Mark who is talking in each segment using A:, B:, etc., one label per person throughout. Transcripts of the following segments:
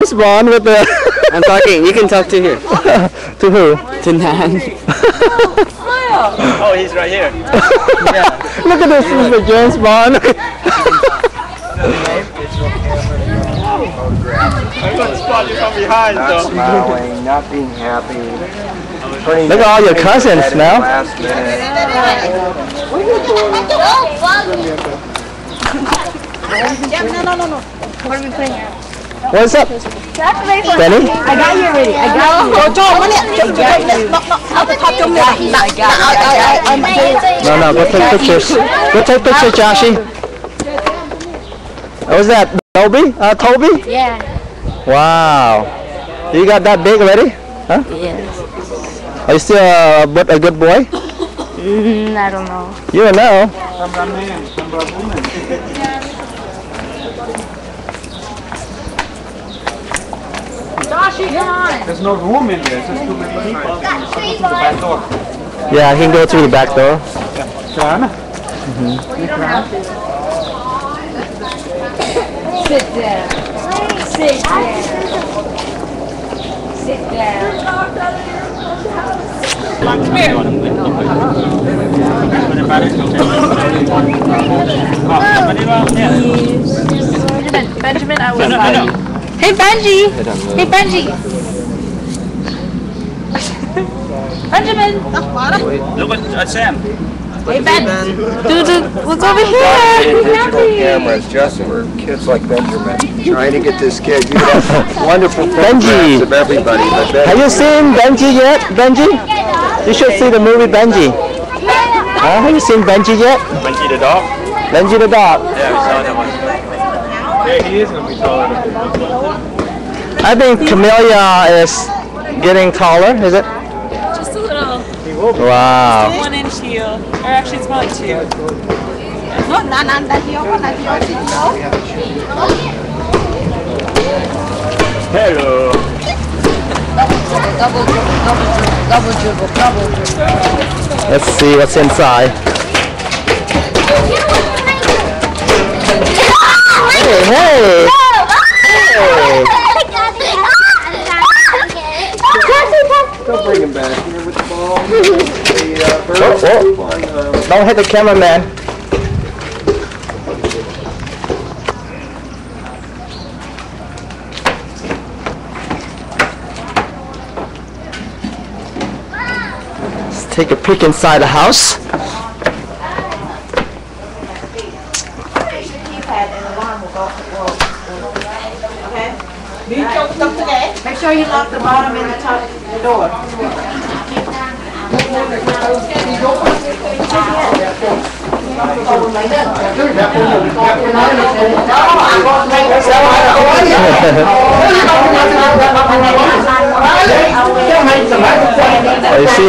A: James Bond with the
B: I'm talking. You can talk to here.
A: to who?
B: To Nan. oh, he's right here.
A: Look at this, Mr. James Bond.
B: I'm going to spot you from behind,
C: Not smiling, not being happy.
A: Look at all your
C: things
A: cousins
C: at the
A: now.
C: Last minute.
A: What's up, Benny?
D: I got you already. I got you. Go, John, one it. I'll pop your mirror. I got
A: No, no, go take pictures. Go take pictures, Joshy. What was that? Toby? Uh, Toby?
D: Yeah.
A: Wow. You got that big already? Huh?
D: Yes.
A: Are you still a, but a good boy?
D: Mm, I don't know.
A: You don't know.
E: There's no room in there. It's just too many people. Go the back door.
A: Yeah, he can go through the back door.
E: Joanna?
D: Sit down. Sit down. Sit down.
F: Benjamin, I will buy you. Hey Benji! Hey Benji! Benjamin!
E: Look at uh, Sam.
F: Hey Ben! Dude, look over
C: Digital
F: here!
C: cameras just for kids like Benjamin. Trying to get this kid. You have wonderful
A: Benji.
C: of everybody, but
A: Have you seen Benji yet? Benji? You should see the movie Benji. Huh? Have you seen Benji yet?
E: Benji the dog?
A: Benji the dog.
E: Yeah, we saw that one. Yeah, he is going to be taller
A: I think Camellia is getting taller, is it?
F: Just a little
A: Wow.
F: one inch heel. Or actually, it's more like two.
E: Hello.
D: Double dribble, double dribble, double dribble, double dribble.
A: Let's see what's inside.
C: Don't back here with the ball. The uh, birds
A: Oh, oh.
C: on, uh,
A: Don't hit the cameraman. Let's take a peek inside the house.
G: Make sure you lock the bottom and the top door.
A: Are you seeing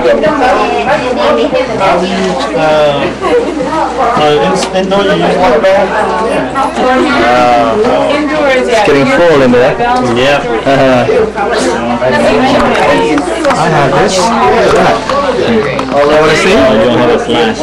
A: uh,
E: Uh, no, you use water bag?
A: it's getting full in there?
E: Yeah.
A: Uh,
E: I have this.
A: oh, you want to see?
E: you don't have a flash.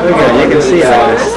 A: Look at you can see how it is.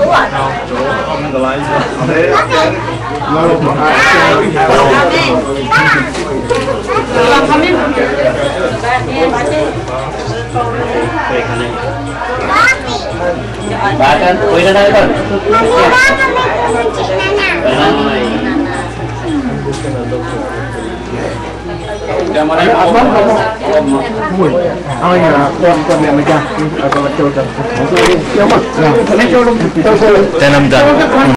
D: đủ rồi. Bà con quay
B: ra đây con Hãy subscribe cho kênh Ghiền Mì Gõ Để không bỏ lỡ những
E: video hấp dẫn Dạ, vâng, vâng. ui ôi là con con mẹ mày cha. Ở cái mặt trời trần không có đi đâu mà lên
A: cho luôn cho tôi